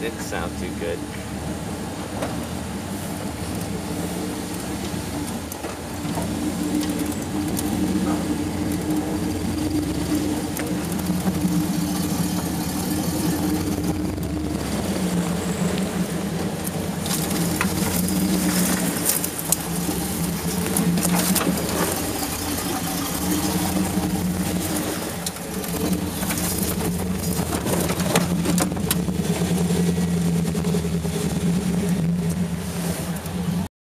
didn't sound too good.